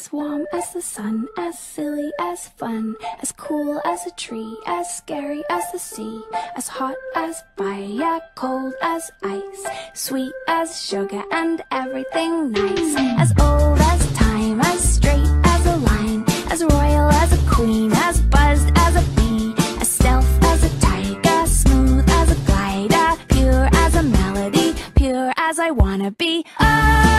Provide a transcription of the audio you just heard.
As warm as the sun, as silly as fun, as cool as a tree, as scary as the sea, as hot as fire, cold as ice, sweet as sugar and everything nice, as old as time, as straight as a line, as royal as a queen, as buzzed as a bee, as stealth as a tiger, smooth as a glider, pure as a melody, pure as I wanna be. Oh,